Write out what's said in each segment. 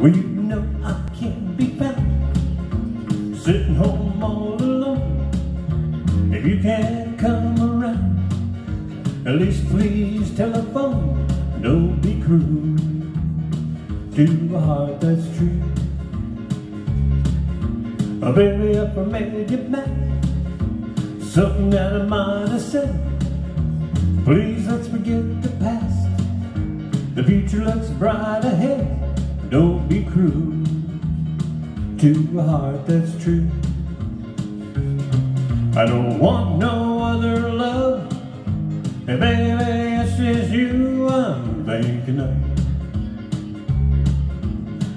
Well, you know I can't be found sitting home all alone. If you can't come around, at least please telephone. Don't be cruel to a heart that's true. Oh, baby, if I made you mad, something that I might have said, please let's forget the past. The future looks bright ahead. Don't be cruel to a heart that's true. I don't want no other love. Hey baby, it's just you I'm thinking of.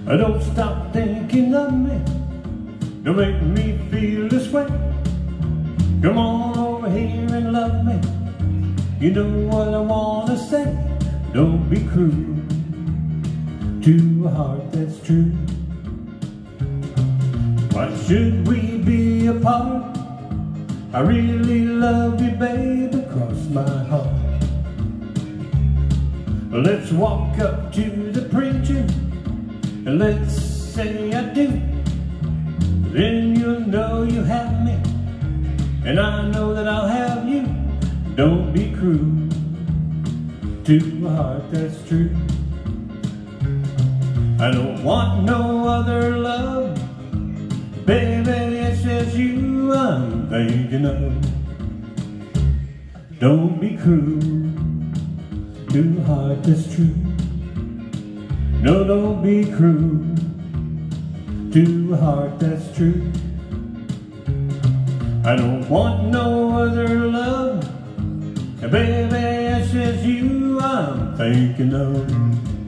I don't stop thinking of me. Don't make me feel this way. Come on over here and love me. You know what I wanna say. Don't be cruel to a heart that's true. Why should we be apart? I really love you, babe, across my heart. Let's walk up to the preacher and let's say I do. Then you'll know you have me, and I know that I'll have you. Don't be cruel to a heart that's true. I don't want no other love. Baby, it's just you I'm thinking of. Don't be cruel to a heart that's true. No, don't be cruel to a heart that's true. I don't want no other love. Baby, it's just you I'm thinking of.